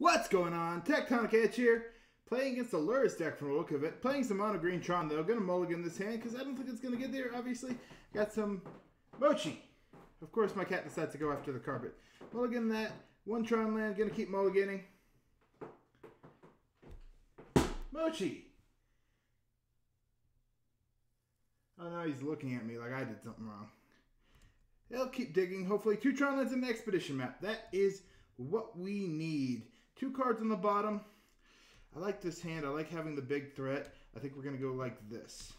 What's going on? Tectonic Edge here, playing against the Lurrus deck from the look of it. Playing some mono green Tron though. Gonna mulligan this hand because I don't think it's gonna get there. Obviously, got some Mochi. Of course, my cat decides to go after the carpet. Mulligan that one Tron land. Gonna keep mulliganing. Mochi. Oh no, he's looking at me like I did something wrong. They'll keep digging. Hopefully, two Tron lands in the expedition map. That is what we need. Two cards on the bottom. I like this hand. I like having the big threat. I think we're going to go like this.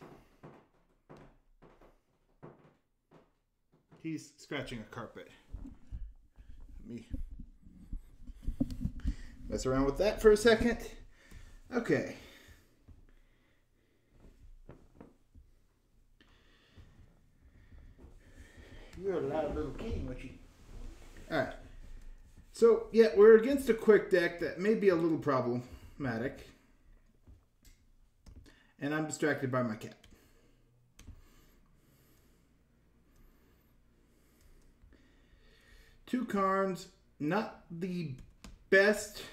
He's scratching a carpet. Let me mess around with that for a second. Okay. You're a loud little kitty, Mochi. Alright. So, yeah, we're against a quick deck that may be a little problematic. And I'm distracted by my cat. Two Karns, not the best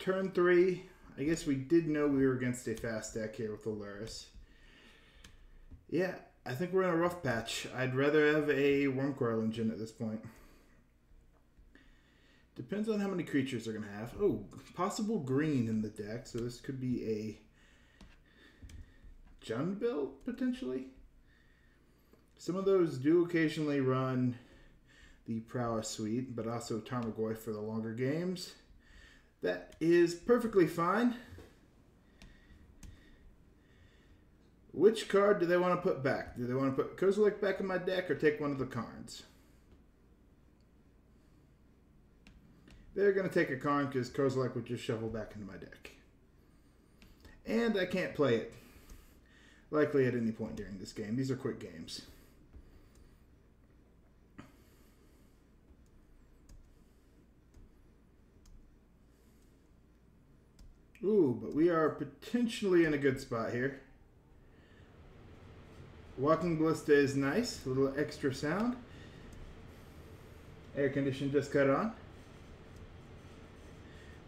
turn three. I guess we did know we were against a fast deck here with Lurrus. Yeah, I think we're in a rough patch. I'd rather have a Wurmcoil Engine at this point. Depends on how many creatures they're going to have. Oh, possible green in the deck. So this could be a Jund build, potentially. Some of those do occasionally run the Prowess Suite, but also Tarmogoyf for the longer games. That is perfectly fine. Which card do they want to put back? Do they want to put Kozilek back in my deck or take one of the cards? They're going to take a Karn because Kozilek would just shovel back into my deck. And I can't play it. Likely at any point during this game. These are quick games. Ooh, but we are potentially in a good spot here. Walking Ballista is nice. A little extra sound. Air condition just cut on.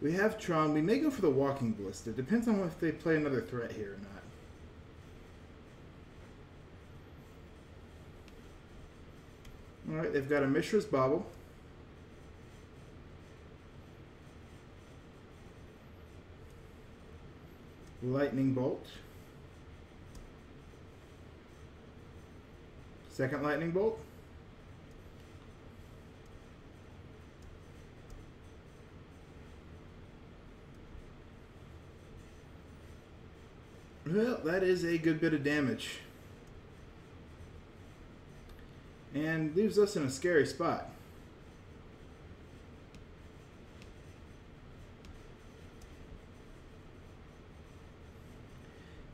We have Tron. We may go for the Walking Ballista. Depends on if they play another threat here or not. Alright, they've got a Mishra's Bauble. Lightning Bolt. Second lightning bolt. Well, that is a good bit of damage. And leaves us in a scary spot.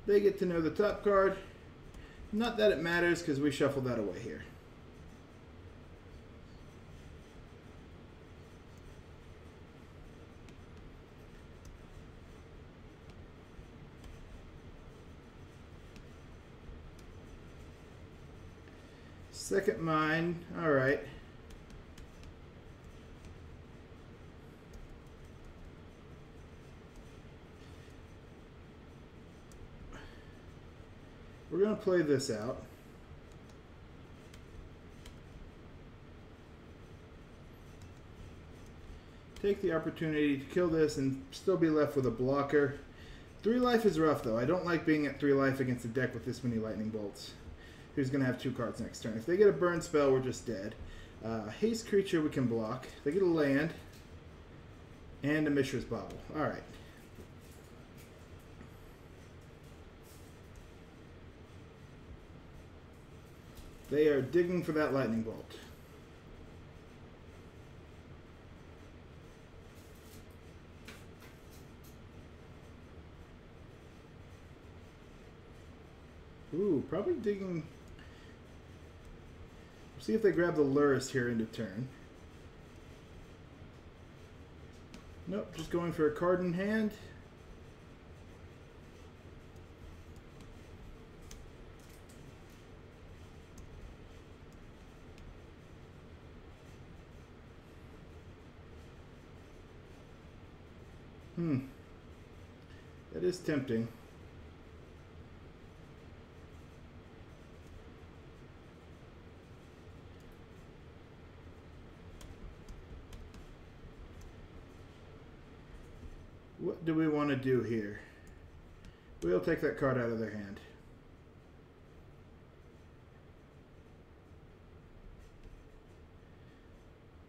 They get to know the top card. Not that it matters because we shuffled that away here. Second mine, all right. We're going to play this out. Take the opportunity to kill this and still be left with a blocker. Three life is rough though. I don't like being at three life against a deck with this many lightning bolts. Who's going to have two cards next turn. If they get a burn spell, we're just dead. Uh, haste creature we can block. They get a land. And a Mishra's Bauble. Alright. They are digging for that lightning bolt. Ooh, probably digging... See if they grab the Lurrus here into turn. Nope, just going for a card in hand. Hmm. That is tempting. What do we want to do here? We'll take that card out of their hand.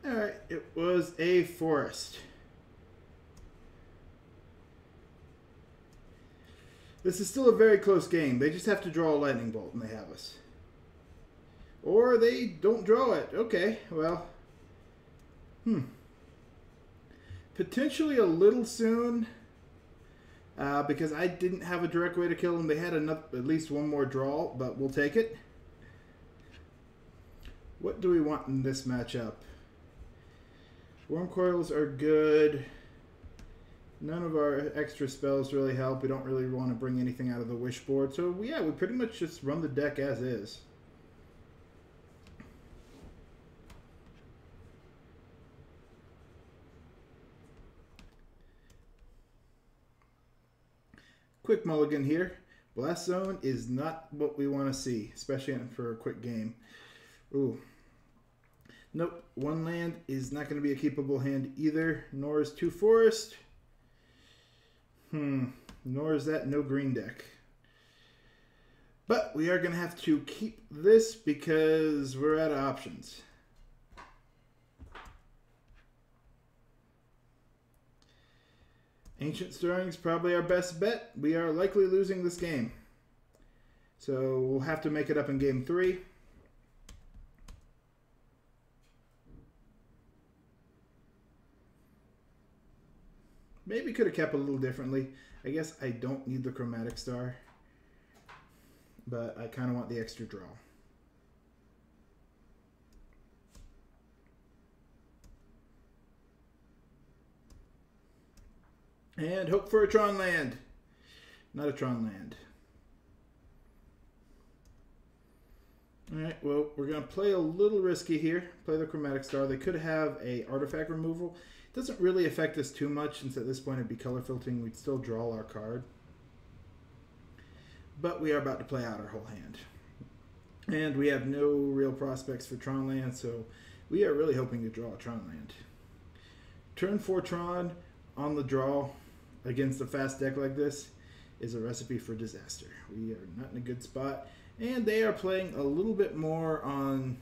Alright, it was a forest. This is still a very close game. They just have to draw a lightning bolt and they have us. Or they don't draw it. Okay, well. Hmm. Potentially a little soon. Uh, because I didn't have a direct way to kill them. They had enough, at least one more draw, but we'll take it. What do we want in this matchup? Wurmcoils are good. None of our extra spells really help. We don't really want to bring anything out of the wish board. So yeah, we pretty much just run the deck as is. Quick mulligan here. Blast Zone is not what we want to see, especially for a quick game. Ooh. Nope, one land is not going to be a keepable hand either, nor is two forest. Hmm, nor is that no green deck. But we are going to have to keep this because we're out of options. Ancient Stirring's probably our best bet. We are likely losing this game. So we'll have to make it up in game three. Maybe could have kept a little differently. I guess I don't need the chromatic star. But I kind of want the extra draw. And hope for a Tron land. Not a Tron land. Alright, well, we're going to play a little risky here. Play the Chromatic Star. They could have a artifact removal. It doesn't really affect us too much, since at this point it'd be color filtering. We'd still draw our card. But we are about to play out our whole hand. And we have no real prospects for Tron land, so we are really hoping to draw a Tron land. Turn 4 Tron on the draw against a fast deck like this is a recipe for disaster. We are not in a good spot. And they are playing a little bit more on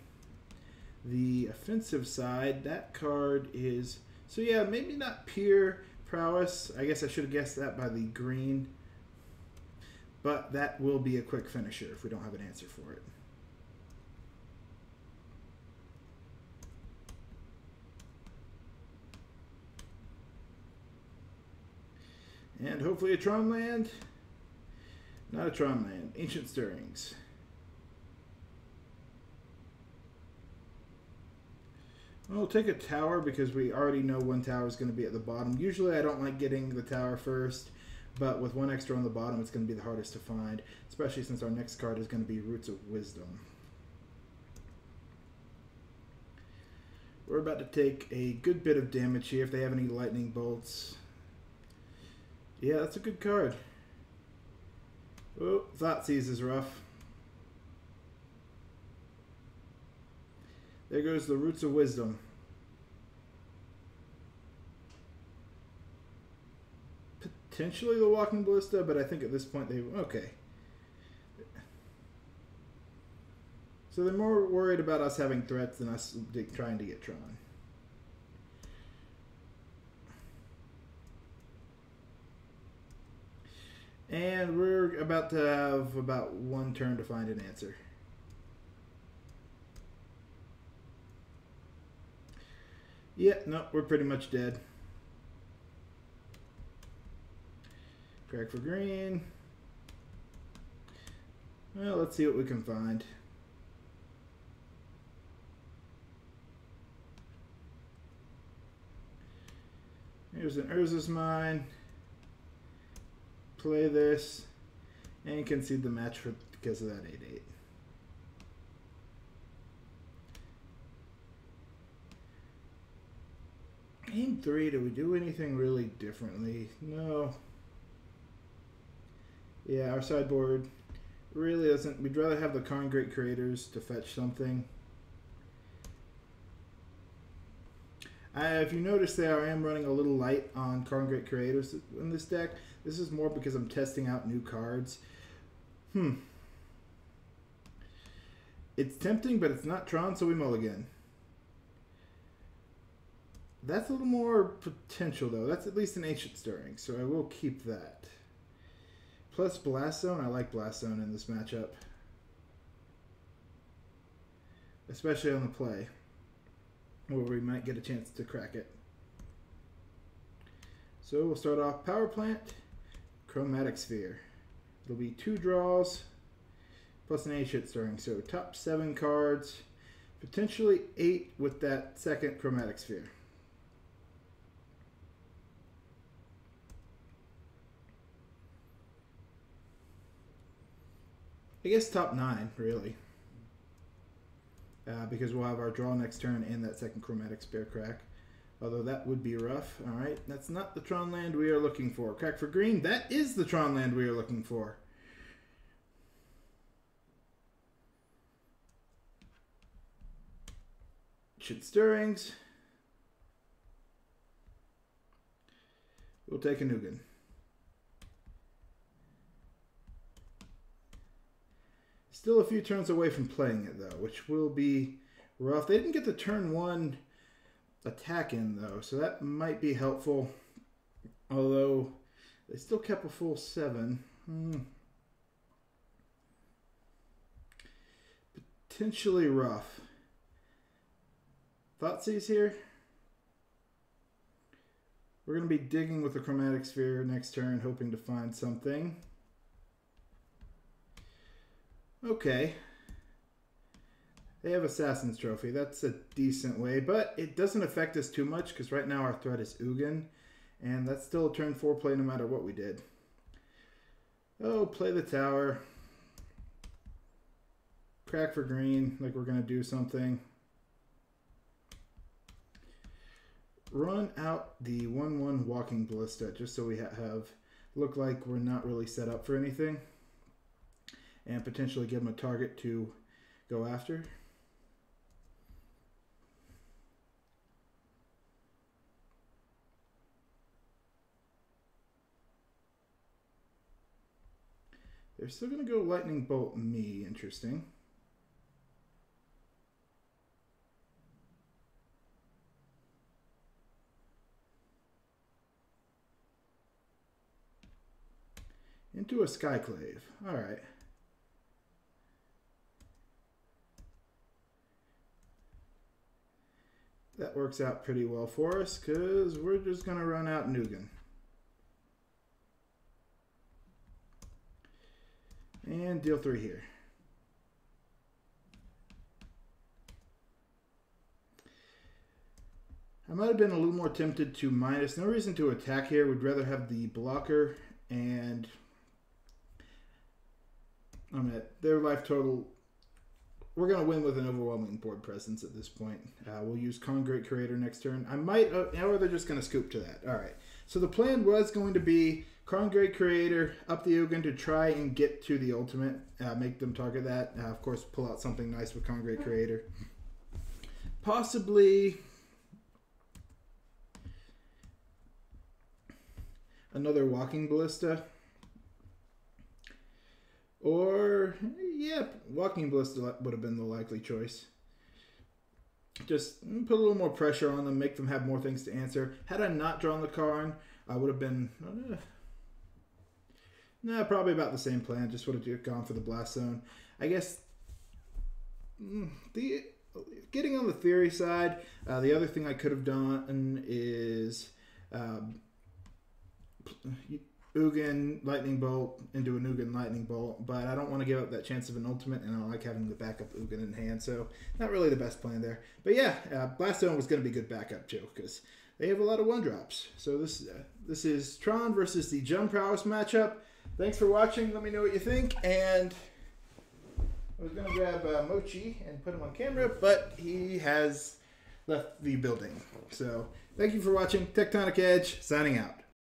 the offensive side. That card is... So yeah, maybe not pure prowess. I guess I should have guessed that by the green. But that will be a quick finisher if we don't have an answer for it. And hopefully a Tron land. Not a Tron land. Ancient Stirrings. We'll take a tower because we already know one tower is going to be at the bottom. Usually I don't like getting the tower first, but with one extra on the bottom it's going to be the hardest to find, especially since our next card is going to be Roots of Wisdom. We're about to take a good bit of damage here if they have any lightning bolts. Yeah, that's a good card. Oh, Thoughtseize is rough. There goes the Roots of Wisdom. Potentially the Walking Ballista, but I think at this point they... Okay. So they're more worried about us having threats than us trying to get Tron. And we're about to have about one turn to find an answer. Yeah, no, we're pretty much dead. Crack for green. Well, let's see what we can find. Here's an Urza's Mine play this and concede the match for because of that 8-8. Game three, do we do anything really differently? No. Yeah, our sideboard really doesn't. We'd rather have the Great Creators to fetch something. Uh, if you notice there, I am running a little light on Great Creators in this deck. This is more because I'm testing out new cards. Hmm. It's tempting, but it's not Tron, so we mulligan. That's a little more potential, though. That's at least an Ancient Stirring, so I will keep that. Plus Blast Zone. I like Blast Zone in this matchup. Especially on the play, where we might get a chance to crack it. So we'll start off Power Plant, Chromatic Sphere. It'll be two draws, plus an Ancient Stirring. So top seven cards, potentially eight with that second Chromatic Sphere. I guess top nine, really. Uh, because we'll have our draw next turn and that second chromatic Sphere crack. Although that would be rough. Alright, that's not the Tron land we are looking for. Crack for green, that is the Tron land we are looking for. Shit stirrings. We'll take a Ugin. Still a few turns away from playing it, though, which will be rough. They didn't get the turn one attack in, though, so that might be helpful. Although, they still kept a full seven. Hmm. Potentially rough. Thoughtseize here. We're going to be digging with the Chromatic Sphere next turn, hoping to find something. Okay. They have Assassin's Trophy. That's a decent way, but it doesn't affect us too much because right now our threat is Ugin, and that's still a turn 4 play no matter what we did. Oh, play the tower. Crack for green, like we're going to do something. Run out the 1-1 Walking Ballista just so we have look like we're not really set up for anything and potentially give them a target to go after. They're still going to go lightning bolt me. Interesting. Into a Skyclave. All right. that works out pretty well for us because we're just going to run out an Ugin. And deal three here. I might have been a little more tempted to minus. No reason to attack here. We'd rather have the blocker and I'm at their life total we're going to win with an overwhelming board presence at this point. Uh, we'll use Karn Great Creator next turn. I might, uh, or they're just going to scoop to that. All right. So the plan was going to be Great Creator up the Ugin to try and get to the ultimate, uh, make them target that. Uh, of course, pull out something nice with Great Creator. Possibly another Walking Ballista. Or, yeah, Walking Ballista would have been the likely choice. Just put a little more pressure on them, make them have more things to answer. Had I not drawn the Karn, I would have been. Uh, nah, probably about the same plan. Just would have gone for the blast zone. I guess mm, the getting on the theory side. Uh, the other thing I could have done is um, Ugin Lightning Bolt into an Ugin Lightning Bolt, but I don't want to give up that chance of an ultimate, and I like having the backup Ugin in hand, so not really the best plan there. But yeah, uh, Blast Zone was going to be good backup too, because they have a lot of one drops. So this uh, this is Tron versus the Jund Prowess matchup. Thanks for watching. Let me know what you think, and I was going to grab uh, Mochi and put him on camera, but he has left the building. So Thank you for watching Tectonic Edge, signing out.